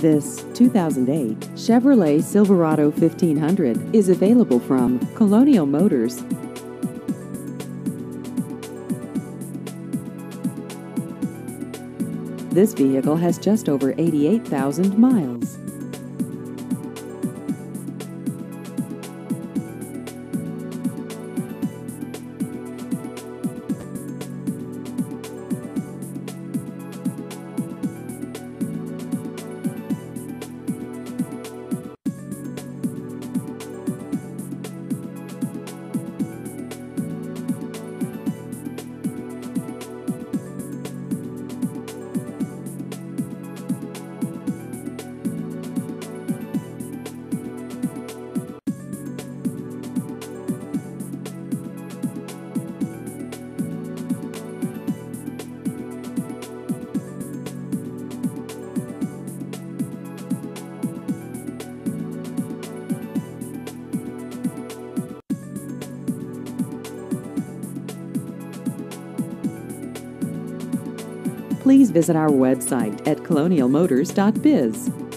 This 2008 Chevrolet Silverado 1500 is available from Colonial Motors. This vehicle has just over 88,000 miles. Please visit our website at colonialmotors.biz.